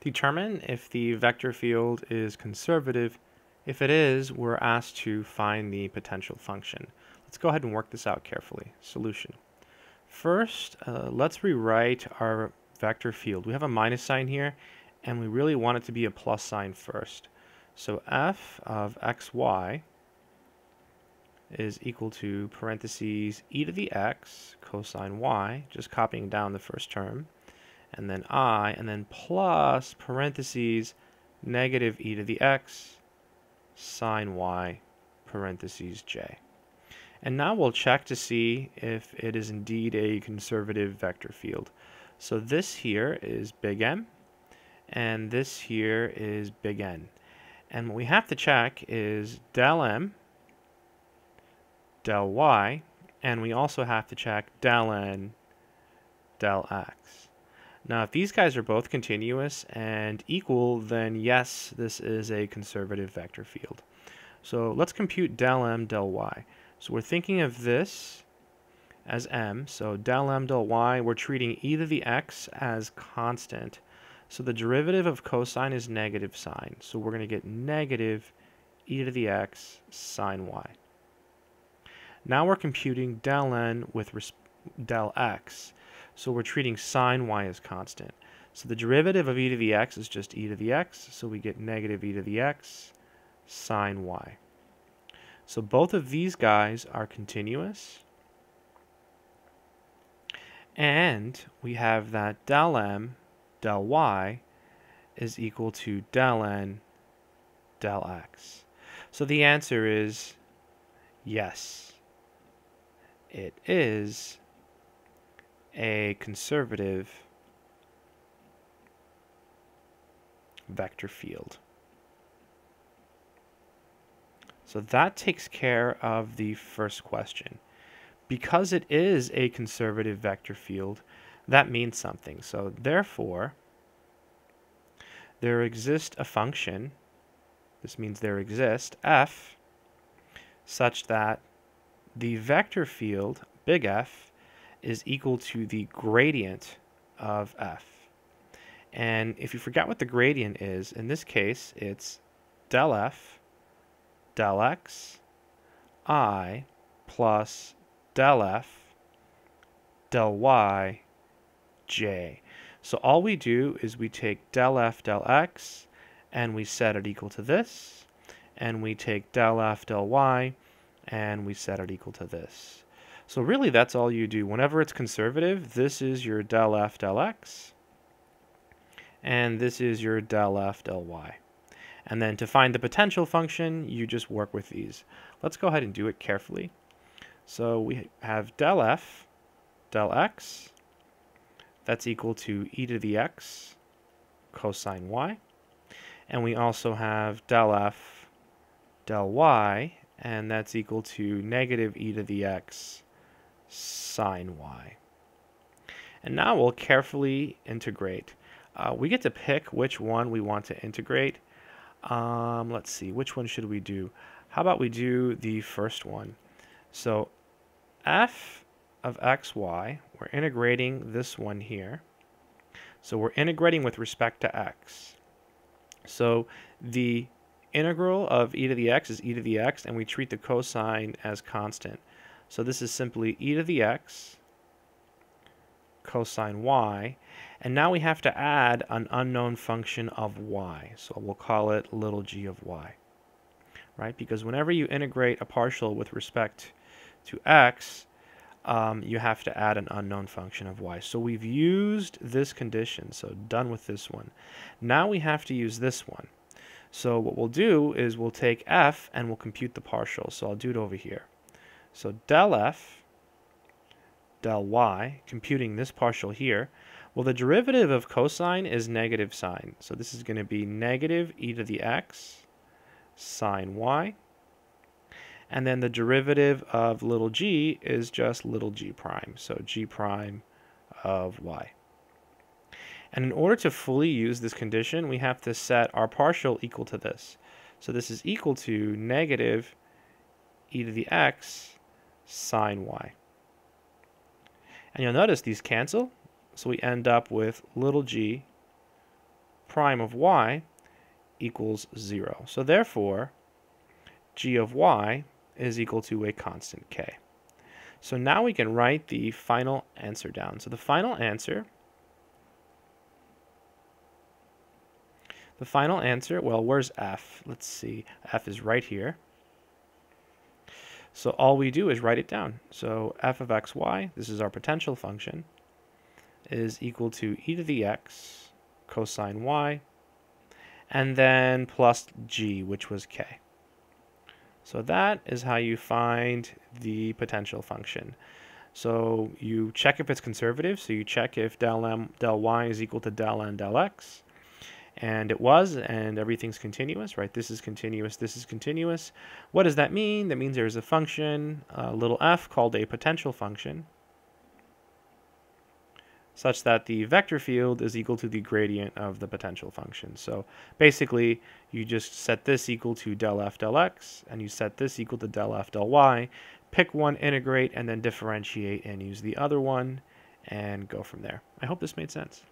Determine if the vector field is conservative. If it is, we're asked to find the potential function. Let's go ahead and work this out carefully. Solution. First, uh, let's rewrite our vector field. We have a minus sign here, and we really want it to be a plus sign first. So f of xy is equal to parentheses e to the x cosine y, just copying down the first term, and then i, and then plus parentheses negative e to the x sine y parentheses j. And now we'll check to see if it is indeed a conservative vector field. So this here is big M, and this here is big N. And what we have to check is del M, del Y, and we also have to check del N, del X. Now, if these guys are both continuous and equal, then yes, this is a conservative vector field. So let's compute del m del y. So we're thinking of this as m. So del m del y, we're treating e to the x as constant. So the derivative of cosine is negative sine. So we're going to get negative e to the x sine y. Now we're computing del n with del x. So we're treating sine y as constant. So the derivative of e to the x is just e to the x, so we get negative e to the x sine y. So both of these guys are continuous. And we have that del m del y is equal to del n del x. So the answer is yes. It is a conservative vector field. So that takes care of the first question. Because it is a conservative vector field, that means something. So therefore, there exists a function, this means there exists, f, such that the vector field, big F, is equal to the gradient of f. And if you forgot what the gradient is, in this case, it's del f del x i plus del f del y j. So all we do is we take del f del x and we set it equal to this, and we take del f del y and we set it equal to this. So really that's all you do. Whenever it's conservative, this is your del f del x, and this is your del f del y. And then to find the potential function, you just work with these. Let's go ahead and do it carefully. So we have del f del x, that's equal to e to the x cosine y. And we also have del f del y, and that's equal to negative e to the x sine y. And now we'll carefully integrate. Uh, we get to pick which one we want to integrate. Um, let's see, which one should we do? How about we do the first one? So f of xy, we're integrating this one here. So we're integrating with respect to x. So the integral of e to the x is e to the x, and we treat the cosine as constant. So this is simply e to the x cosine y. And now we have to add an unknown function of y. So we'll call it little g of y. Right? Because whenever you integrate a partial with respect to x, um, you have to add an unknown function of y. So we've used this condition, so done with this one. Now we have to use this one. So what we'll do is we'll take f and we'll compute the partial. So I'll do it over here. So del f del y, computing this partial here, well, the derivative of cosine is negative sine. So this is going to be negative e to the x sine y. And then the derivative of little g is just little g prime. So g prime of y. And in order to fully use this condition, we have to set our partial equal to this. So this is equal to negative e to the x sine y. And you'll notice these cancel, so we end up with little g prime of y equals 0. So therefore, g of y is equal to a constant k. So now we can write the final answer down. So the final answer, the final answer, well, where's f? Let's see. f is right here. So all we do is write it down. So f of xy, this is our potential function, is equal to e to the x cosine y, and then plus g, which was k. So that is how you find the potential function. So you check if it's conservative, so you check if del m del y is equal to del n del x, and it was, and everything's continuous, right? This is continuous, this is continuous. What does that mean? That means there's a function, a little f, called a potential function, such that the vector field is equal to the gradient of the potential function. So basically, you just set this equal to del f del x, and you set this equal to del f del y, pick one, integrate, and then differentiate and use the other one, and go from there. I hope this made sense.